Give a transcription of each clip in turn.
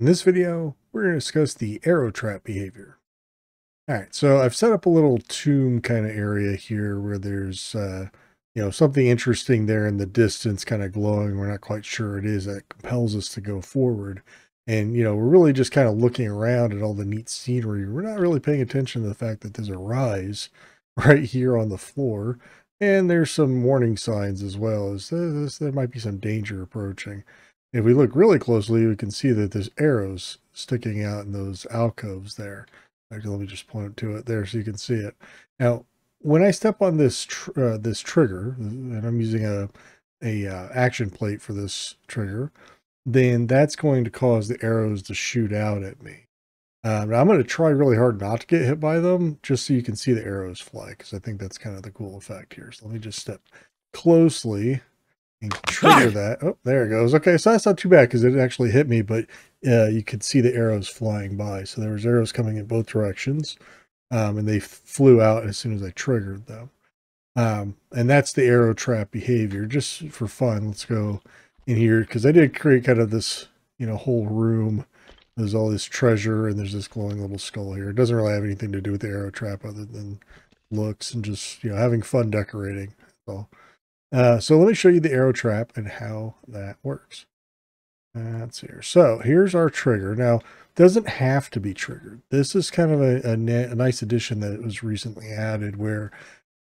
In this video, we're going to discuss the arrow trap behavior. All right, so I've set up a little tomb kind of area here where there's, uh, you know, something interesting there in the distance kind of glowing. We're not quite sure it is that compels us to go forward. And, you know, we're really just kind of looking around at all the neat scenery. We're not really paying attention to the fact that there's a rise right here on the floor. And there's some warning signs as well as this, there might be some danger approaching. If we look really closely, we can see that there's arrows sticking out in those alcoves there. Actually, let me just point to it there so you can see it. Now, when I step on this tr uh, this trigger, and I'm using a a uh, action plate for this trigger, then that's going to cause the arrows to shoot out at me. Um, I'm going to try really hard not to get hit by them, just so you can see the arrows fly, because I think that's kind of the cool effect here. So let me just step closely and trigger that. Oh, there it goes. Okay, so that's not too bad because it actually hit me, but uh, you could see the arrows flying by. So there was arrows coming in both directions, um, and they flew out as soon as I triggered them. Um, and that's the arrow trap behavior. Just for fun, let's go in here because I did create kind of this, you know, whole room. There's all this treasure, and there's this glowing little skull here. It doesn't really have anything to do with the arrow trap other than looks and just you know having fun decorating. So. Uh, so let me show you the arrow trap and how that works. That's here. So here's our trigger. Now, doesn't have to be triggered. This is kind of a, a, a, nice addition that was recently added where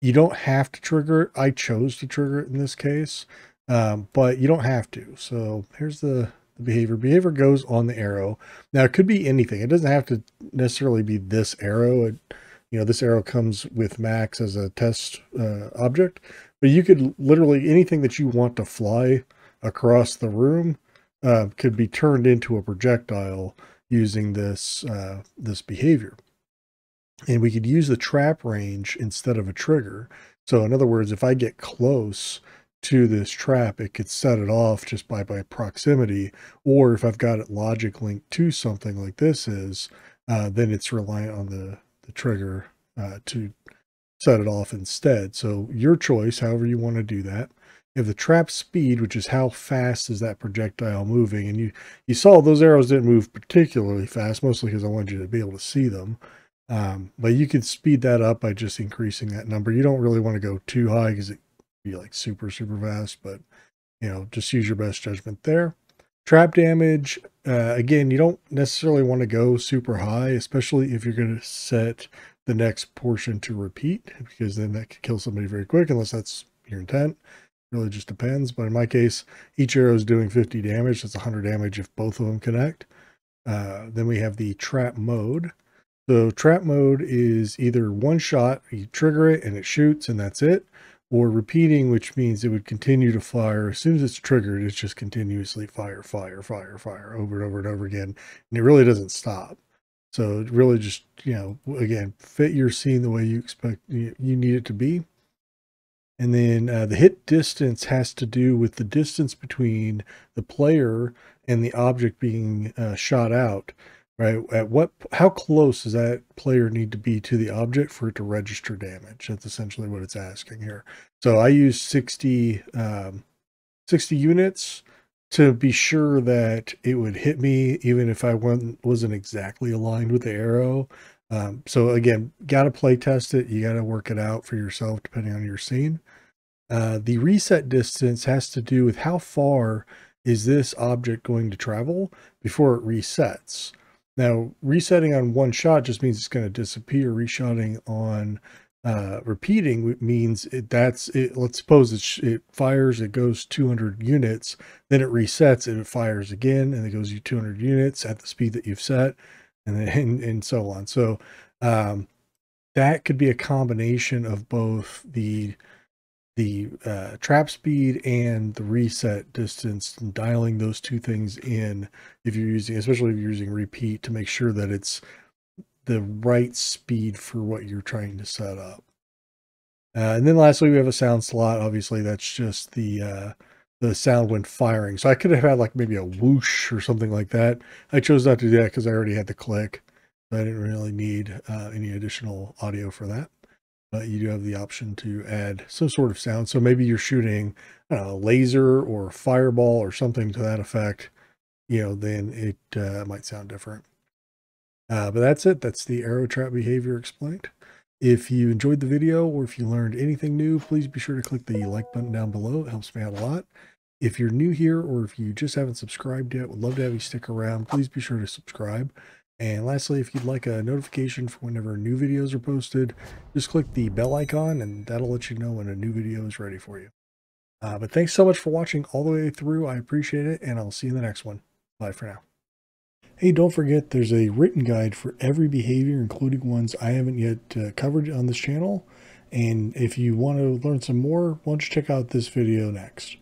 you don't have to trigger it. I chose to trigger it in this case, um, but you don't have to. So here's the, the behavior. Behavior goes on the arrow. Now, it could be anything. It doesn't have to necessarily be this arrow. It, you know, this arrow comes with Max as a test uh, object, but you could literally anything that you want to fly across the room uh, could be turned into a projectile using this uh, this behavior. And we could use the trap range instead of a trigger. So in other words, if I get close to this trap, it could set it off just by, by proximity. Or if I've got it logic linked to something like this is, uh, then it's reliant on the, the trigger uh, to set it off instead. So your choice, however you want to do that. Have the trap speed, which is how fast is that projectile moving. And you, you saw those arrows didn't move particularly fast, mostly because I wanted you to be able to see them. Um, but you can speed that up by just increasing that number. You don't really want to go too high because it be like super, super fast, but you know, just use your best judgment there. Trap damage, uh, again, you don't necessarily want to go super high, especially if you're going to set the next portion to repeat because then that could kill somebody very quick unless that's your intent. Really just depends. But in my case, each arrow is doing 50 damage. That's 100 damage if both of them connect. Uh, then we have the trap mode. So trap mode is either one shot, you trigger it and it shoots and that's it, or repeating, which means it would continue to fire. As soon as it's triggered, it's just continuously fire, fire, fire, fire over and over and over again. And it really doesn't stop. So really just, you know, again, fit your scene the way you expect you, need it to be. And then uh, the hit distance has to do with the distance between the player and the object being uh, shot out, right? At what, how close does that player need to be to the object for it to register damage? That's essentially what it's asking here. So I use 60, um, 60 units to be sure that it would hit me even if I wasn't, wasn't exactly aligned with the arrow. Um, so again, got to play test it. You got to work it out for yourself depending on your scene. Uh, the reset distance has to do with how far is this object going to travel before it resets. Now, resetting on one shot just means it's going to disappear. Reshotting on uh, repeating means it, that's it. Let's suppose it, it fires, it goes 200 units, then it resets and it fires again, and it goes you 200 units at the speed that you've set, and then and, and so on. So um, that could be a combination of both the the uh, trap speed and the reset distance and dialing those two things in if you're using especially if you're using repeat to make sure that it's the right speed for what you're trying to set up. Uh, and then lastly, we have a sound slot. Obviously, that's just the uh, the sound when firing. So I could have had like maybe a whoosh or something like that. I chose not to do that because I already had the click. I didn't really need uh, any additional audio for that. But you do have the option to add some sort of sound. So maybe you're shooting a laser or fireball or something to that effect. you know, then it uh, might sound different. Uh, but that's it. That's the arrow trap behavior explained. If you enjoyed the video or if you learned anything new, please be sure to click the like button down below. It helps me out a lot. If you're new here or if you just haven't subscribed yet, would love to have you stick around. Please be sure to subscribe. And lastly, if you'd like a notification for whenever new videos are posted, just click the bell icon and that'll let you know when a new video is ready for you. Uh, but thanks so much for watching all the way through. I appreciate it, and I'll see you in the next one. Bye for now. Hey, don't forget there's a written guide for every behavior, including ones I haven't yet uh, covered on this channel. And if you want to learn some more, why don't you check out this video next.